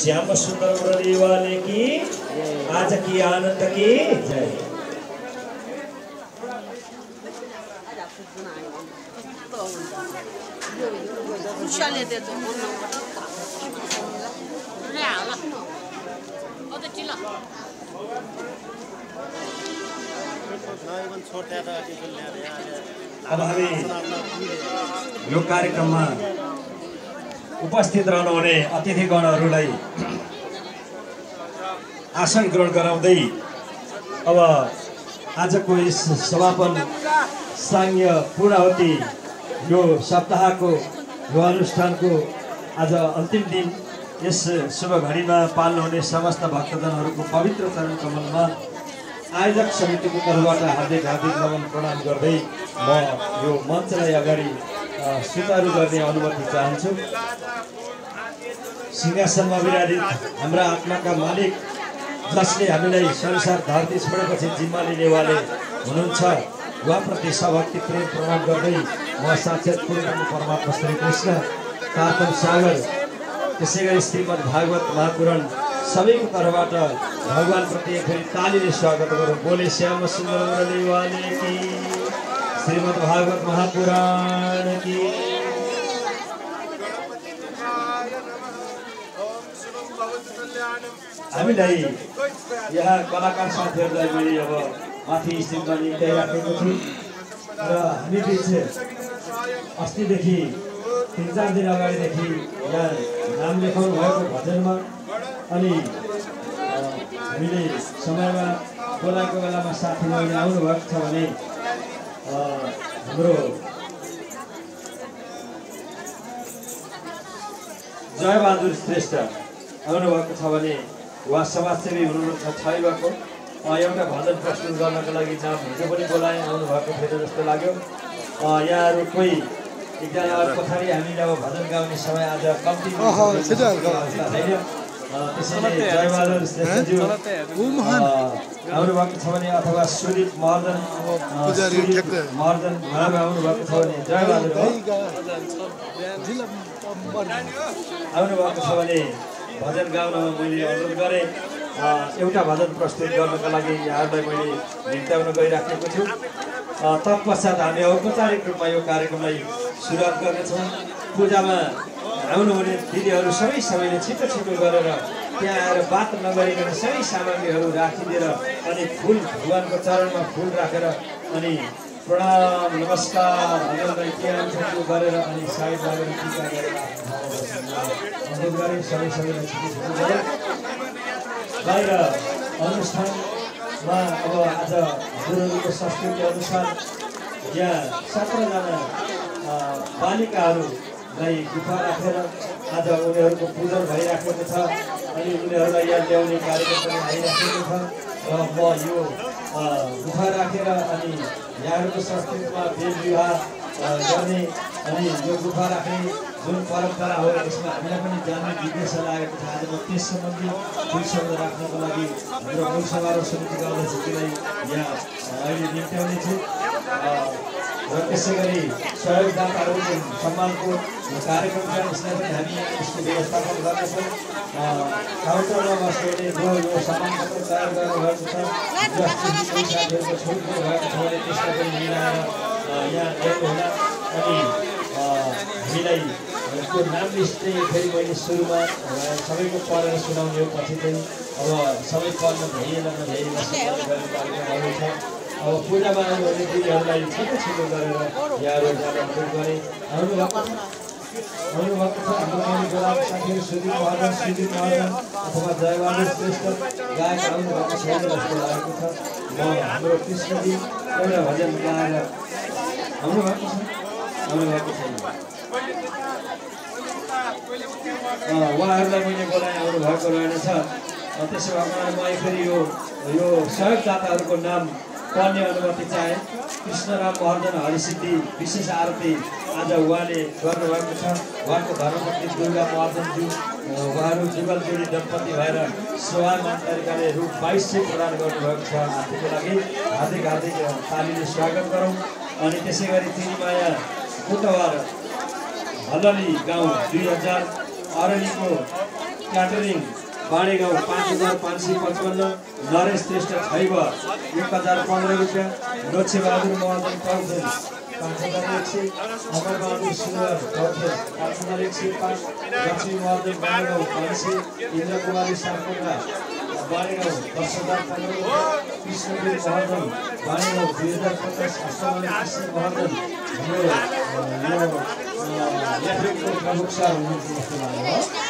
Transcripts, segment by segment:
श्याम सुंदर वाले की आज की आनंद की जय। अब हामी यो कार्यक्रममा उपस्थित रहनुहुने अतिथिगणहरूलाई आसन ग्रहण गराउँदै अब आजको यस समापन साङ्य पूर्णावती यो सप्ताहको यो अनुष्ठानको आज अन्तिम दिन। यस शुभ घडीमा पाल्नुहुने समस्त भक्तजनहरूको पवित्र चरण कमलमा आयोजक समितिको तर्फबाट हार्दिक हार्दिक नमन प्रणाम गर्दै म यो मञ्चलाई अगाडि सुचारू गर्ने अनुमति चाहन्छु। सिंहासनमा विराजित हाम्रा आत्माका मालिक जसले हामीलाई संसार धरती छोडेपछि जिम्मा लिनेवाले हुनुहुन्छ उहाँप्रति सभक्ति प्रेम प्रणाम गर्दै म साक्षात् पूर्ण परमात्मा श्री कृष्ण कार्तन सागर त्यसै गरी श्रीमद् भागवत महापुराण सबैको तर्फबाट भगवान्प्रति एक फेरि तालीले स्वागत गरौँ। बोले श्याम सुन्दर श्रीमद् भागवत महापुराण की। हामीलाई यहाँ कलाकार साथीहरूलाई मैले अब माथि स्टेजमा निम्त्याइराखेको छु र हामी बिच अस्तिदेखि तिन चार दिन अगाडिदेखि यहाँ नाम लेखाउनु भएको भजनमा अनि हामीले समयमा बोलाएको बेलामा साथीहरूले आउनुभएको छ भने हाम्रो जयबहादुर श्रेष्ठ। आउनुभएको छ भने उहाँ समाजसेवी हुनुहुन्छ छैबाको अ, एउटा भजन प्रस्तुत गर्नको लागि नाम हिजो पनि बोलाए आउनुभएको थियो जस्तो लाग्यो। यहाँहरू कोही एकजना पछाडि हामीले अब भजन गाउने समय आज कम्ती छैन। जयबहादुर श्रेष्ठज्यू आउनुभएको छ भने अथवा सुदीप महर्जन। महर्जन उहाँहरू आउनुभएको छ भने जयबहादुर आउनुभएको छ भने भजन गाउनमा मैले अनुरोध गरेँ। एउटा भजन प्रस्तुत गर्नको लागि यहाँहरूलाई मैले निम्त्याउन गइराखेको छु। तत्पश्चात हामी औपचारिक रूपमा यो कार्यक्रमलाई सुरुवात गर्नेछौँ। पूजामा आउनुहुने दिदीहरू सबै सबैले छिटो छिटो गरेर त्यहाँ आएर बात नगरिकन सबै सामग्रीहरू राखिदिएर अनि फुल भगवान्को चरणमा फुल राखेर अनि प्रणाम नमस्कार हजुरलाई के गरेर अनि साइड लागेर टिका गरेर सबै सबैलाई छिटो छिटो गरेँ बाहिर अनुष्ठानमा अब आज हजुरहरूको संस्कृति अनुसार यहाँ सत्रजना अ, बालिकाहरूलाई गुफा राखेर आज उनीहरूको पूजन भइराखेको छ। अनि उनीहरूलाई यहाँ ल्याउने कार्यक्रम पनि आइराखेको छ। र म यो गुफा राखेर अनि यहाँहरूको संस्कृतिमा बेल विवाह गर्ने अनि यो गुफा राख्ने जुन परम्परा हो यसमा हामीलाई पनि जान्ने जिज्ञासा लागेको छ। आज म त्यस सम्बन्धी दुई शब्द राख्नको लागि हाम्रो मूल समारोह समितिका अध्यक्षजीलाई यहाँ अहिले निम्त्याउने छु। अ, र त्यसै गरी सहयोगदाताहरूको सम्मानको कार्यक्रम छ यसलाई पनि हामी यसको व्यवस्थापन गर्नेछौँ अ, काउन्टरमा बस्नेले जो यो सामानपत्र तयार गर्नुभएको छ। साथीहरूको छुट भएको छ भने त्यसलाई पनि मिलाएर यहाँ ल्याउनु होला। अनि हामीलाई त्यो नाम लिस्ट चाहिँ फेरि मैले सुरुमा सबैको पढेर सुनाउने हो पछि चाहिँ। अब सबै पढ्न भ्याइएन नभ्याइएन छ। अब पूजामा आउनुहुने दिदीहरूलाई छिटो छिटो गरेर यहाँहरू जान अनुरोध गरेँ अथवा जयबहादुर श्रेष्ठ गायक आउनुभएको छैन जस्तो लागेको छ म हाम्रो कृष्णजी एउटा भजन गाएर आउनुभएको छ आउनुभएको छैन उहाँहरूलाई मैले बोलाएँ आउनुभएको रहेनछ त्यसो भएकोमा म फेरि यो यो सहयोगदाताहरूको नाम पढ्ने अनुमति चाहे कृष्णराम महर्जन हरिसिद्धि विशेष आरती आज उहाँले गर्नुभएको छ। उहाँको धर्मपत्नी दुर्गा महर्जनज्यू उहाँहरू जुगल जोडी दम्पति भएर शोभामान तरिकाले रु बाइस सय प्रदान गर्नुभएको छ। आरतीको लागि हार्दिक हार्दिक तालीले स्वागत गरौँ। अनि त्यसै गरी तिनीमाया बुधबार हल्लली गाउँ दुई हजार अरलीको क्याटरिङ बाँडे गाउँ पाँच हजार पाँच सय पचपन्न नरेश श्रेष्ठ छैब एक हजार पन्ध्र रुपियाँ लोक्षबहादुर महर्जन टाउखेल पाँच हजार एक सय अमरबहादुर सुनर टाउखेल पाँच हजार एक सय पाँच लक्ष्मी महर्जन बाँडे गाउँ पाँच सय इन्द्र कुमारी सापकोटा बाँडे गाउँ दस हजार पन्ध्र रुपियाँ कृष्णवीर महर्जन बाँडे गाउँ दुई हजार पचास कृष्ण महर्जन हाम्रो यो लेखकको प्रमुख हुनुहुन्छ जस्तो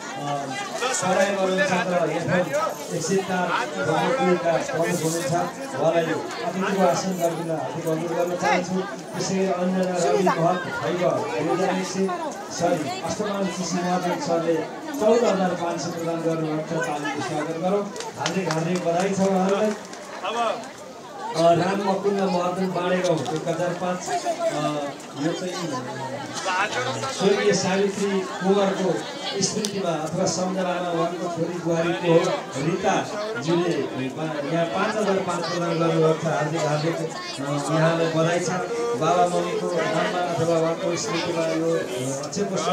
पढाइ गर्नुहुन्छ र एफएम एक दुईका प्रमुख हुनुहुन्छ उहाँलाई अतिथिको आसन गरिदिन हार्दिक अनुरोध गर्न चाहन्छु त्यसै अन्जना रवि कृषि महर्जन सरले चौध हजार पाँच सय प्रदान गर्नुभएको छ स्वागत गरौँ हार्दिक हार्दिक बधाई छ उहाँहरूलाई राम मकुन्द महर्जन बाँडेगाउँ एक हजार पाँच यो चाहिँ स्वर्गीय सावित्री कुँवरको स्मृतिमा अथवा सम्झनामा उहाँको छोरी बुहारीको पा- यहाँ पाँच हजार पाँच प्रदान गर्नुभएको छ हार्दिक हार्दिक यहाँलाई बधाई छ बाबा मम्मीको नाममा अथवा उहाँको स्मृतिमा यो अ, अक्षय पुष्प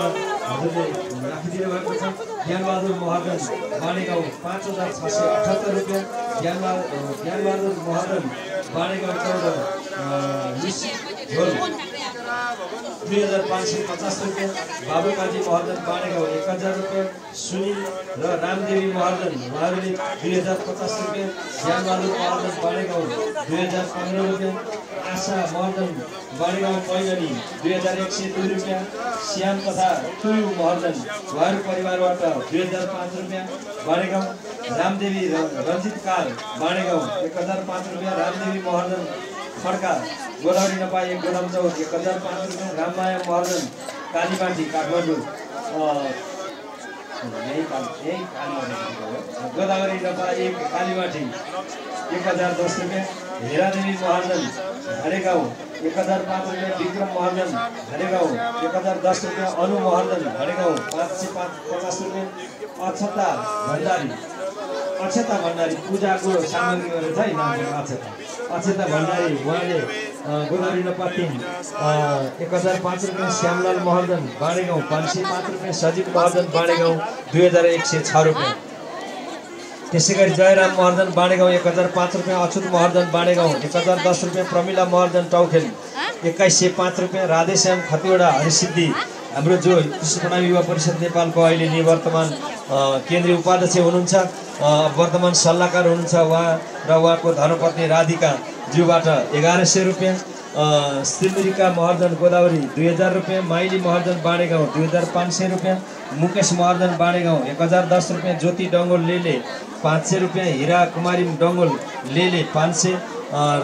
हजुरले राखिदिनु भएको छ ज्ञानबहादुर महर्जन बाँडेगाउँ पाँच हजार छ सय अठहत्तर रुपियाँ ज्ञानबहादुर ज्ञानबहादुर महर्जन बाँडेगाउँ चौध निश्चित झोल दुई हजार पाँच सय पचास रुपियाँ बाबुकाजी महर्जन बाँडेगाउँ एक हजार रुपियाँ सुनिल र रामदेवी महर्जन उहाँहरूले दुई हजार पचास रुपियाँ ज्ञानबहादुर महर्जन बाँडेगाउँ दुई हजार पन्ध्र रुपियाँ आशा महर्जन बाँडेगाउँ पैगनी दुई हजार एक सय दुई रुपियाँ श्याम तथा तुयु महर्जन उहाँहरू परिवारबाट दुई हजार पाँच रुपियाँ बाँडेगाउँ रामदेवी र रञ्जित कार बाँडेगाउँ एक हजार पाँच रुपियाँ रामदेवी महर्जन खड्का गोदावरी नपा एक गोदाम चौक एक हजार पाँच रुपियाँ राममाया महर्जन कालीमाटी काठमाडौँ। यही यही। गोदावरी नपा एक कालीमाटी एक हजार दस रुपियाँ। हेरादेवी महर्जन हरेगाउँ एक हजार पाँच रुपियाँ। विक्रम महर्जन हरेगाउँ एक हजार दस रुपियाँ। अनु महर्जन हरेगाउँ पाँच सय पाँच पचास रुपियाँ। अक्षता भण्डारी अक्षता भण्डारी पूजाको सामग्री गरेर चाहिँ अक्षता। अक्षता भण्डारी उहाँले गोदावरी नपा तिन अ, एक हजार पाँच रुपियाँ श्यामलाल महर्जन बाँडेगाउँ पाँच सय पाँच रुपियाँ सजीव महर्जन बाँडेगाउँ दुई हजार एक सय छ रुपियाँ। त्यसै गरी जयराम महर्जन बाँडेगाउँ एक हजार पाँच रुपियाँ अछुत महर्जन बाँडेगाउँ एक हजार दस रुपियाँ प्रमिला महर्जन टाउखेल एक्काइस सय पाँच रुपियाँ राधेश्याम खतिवडा हरिसिद्धि हाम्रो जो प्रणामी युवा परिषद नेपालको अहिले निवर्तमान केन्द्रीय उपाध्यक्ष हुनुहुन्छ वर्तमान सल्लाहकार हुनुहुन्छ उहाँ र उहाँको धर्मपत्नी राधिका ज्यूबाट एघार सय रुपियाँ सिलमिरिका महर्जन गोदावरी दुई हजार रुपियाँ माइली महर्जन बाँडेगाउँ दुई हजार पाँच सय रुपियाँ मुकेश महर्जन बाँडेगाउँ एक हजार दस रुपियाँ ज्योति डङ्गोल लेले पाँच सय रुपियाँ हिरा कुमारी डङ्गोल लेले पाँच सय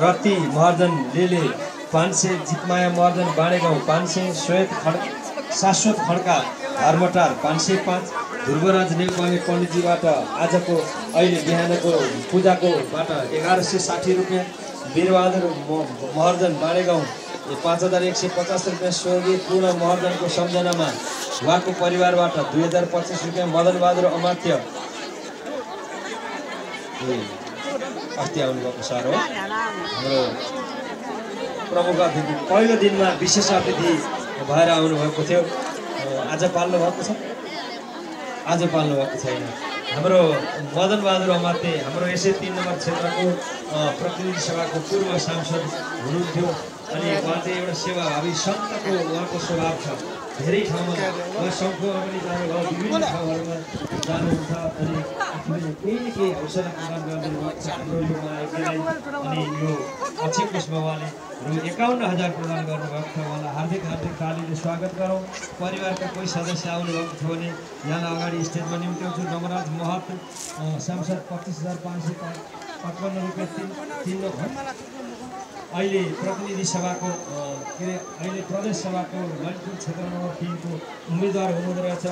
रति महर्जन लेले पाँच सय जितमाया महर्जन बाँडेगाउँ पाँच सय श्वेत खड शाश्वत खड्का धर्मटार पाँच सय पाँच ध्रुवराज नेउपाने पण्डितजीबाट आजको अहिले बिहानको पूजाकोबाट एघार सय साठी रुपियाँ वीरबहादुर म- महर्जन बाँडेगाउँ पाँच हजार एक सय पचास रुपियाँ स्वर्गीय पूर्ण महर्जनको सम्झनामा उहाँको परिवारबाट दुई हजार पच्चिस रुपियाँ मदनबहादुर अमात्य। अस्ति आउनुभएको सर हो हाम्रो प्रमुख अतिथि पहिलो दिनमा विशेष अतिथि भएर आउनुभएको थियो। आज पाल्नु भएको छ? आज पाल्नु भएको छैन। हाम्रो मदनबहादुर अमात्य हाम्रो यसै तिन नम्बर क्षेत्रको प्रतिनिधि सभाको पूर्व सांसद हुनुहुन्थ्यो। अनि उहाँ चाहिँ एउटा सेवाभावी सन्तको उहाँको स्वभाव छ। धेरै ठाउँमा उहाँ सङ्घमा पनि जानुभयो विभिन्न ठाउँहरूमा जानुहुन्छ। अनि आफूले केही केही हौसला प्रदान गरिदिनु हाम्रो यो महायुद्धलाई अनि यो पुष्पमा उहाँले रु एकाउन्न हजार प्रदान गर्नुभएको छ उहाँलाई हार्दिक हार्दिक तालीले स्वागत गरौँ परिवारका कोही सदस्य आउनुभएको थियो भने यहाँलाई अगाडि स्टेजमा निम्त्याउँछु नवराज महत सांसद पच्चिस हजार पाँच सय पचपन्न रुपियाँ तिन तिन अहिले प्रतिनिधि सभाको के अरे अहिले प्रदेश सभाको ललितपुर क्षेत्र नम्बर तिनको उम्मेद्वार हुनुहुँदो रहेछ।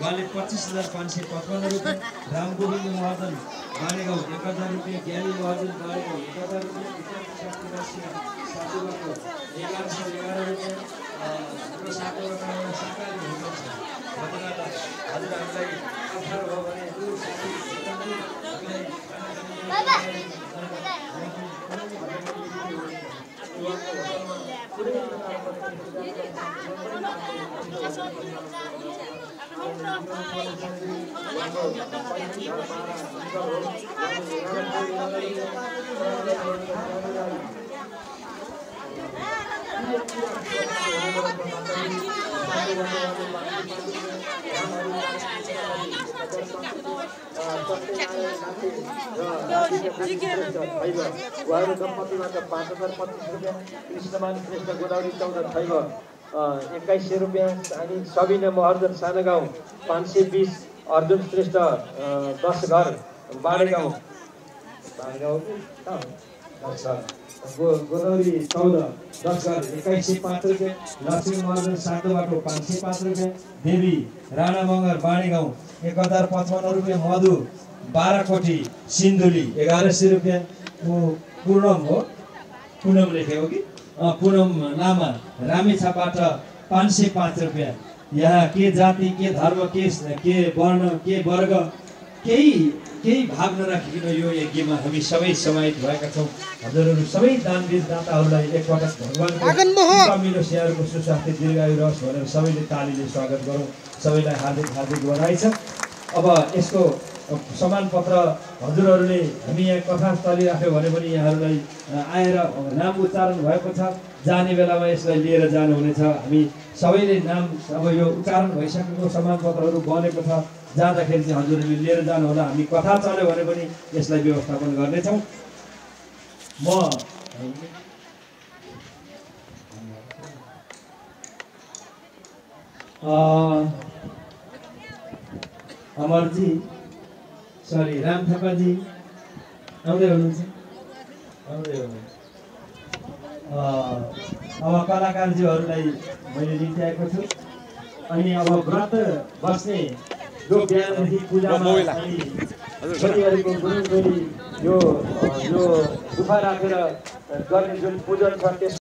उहाँले पच्चिस हजार पाँच सय पचपन्न रुपियाँ रामगोविन्द महर्जन बाँडेगाउँ एक हजार रुपियाँ ज्ञानी महर्जन बाँडेगाउँ एक हजार रुपियाँ एघार सय एघार हाम्रो हजुर हामीलाई अप्ठ्यारो भयो भने त्यो साथी हामीलाई खाना खानु उहाँहरू दम्पतिबाट पाँच हजार पच्चिस रुपियाँ श्रेष्ठ गोदावरी चौध छैब एक्काइस सय रुपियाँ अनि सबिना महर्जन सानो गाउँ पाँच सय बिस अर्जुन श्रेष्ठ दस घर बाढे गाउँ बाढे गाउँ गोदावरी चौध दस घर एक्काइस सय पाँच रुपियाँ। लक्ष्मी महर्जन सातो बाटो पाँच सय पाँच रुपियाँ। देवी राणा मगर बाँडी गाउँ एक हजार पचपन्न रुपियाँ। मधु बाह्र कोठी सिन्धुली एघार सय रुपियाँ। पु- पूनम हो? पुनम लेखेको कि? पुनम लामा रामेछापबाट पाँच सय पाँच रुपियाँ। यहाँ के जाति के धर्म के के वर्ण के वर्ग केही केही भाग नराखिकन यो यज्ञमा हामी सबै समाहित भएका छौँ। हजुरहरू सबै दानवीर दाताहरूलाई एकपटक भगवान्को मिलोसियाहरूको सुस्वास्थ्य दीर्घायु रहोस् भनेर सबैले तालीले स्वागत गरौँ। सबैलाई हार्दिक हार्दिक बधाई छ। अब यसको समान पत्र हजुरहरूले हामी यहाँ कथा चलिराख्यो भने पनि यहाँहरूलाई आएर नाम उच्चारण भएको छ। जाने बेलामा यसलाई लिएर जानुहुनेछ। हामी सबैले नाम अब यो उच्चारण भइसकेको समान पत्रहरू बनेको छ। जाँदाखेरि चाहिँ हजुरहरूले लिएर जानुहोला। हामी कथा चल्यो भने पनि यसलाई व्यवस्थापन गर्नेछौँ। म अमरजी सरी राम थापाजी। आउँदै हुनुहुन्छ? आउँदै हुनुहुन्छ। अब कलाकारज्यूहरूलाई मैले निम्त्याएको छु। अनि अब व्रत बस्ने जो बिहानदेखि पूजामा अनि छोरीहरूको गुरुङ छोरी यो यो गुफा राखेर गर्ने जुन पूजन छ त्यस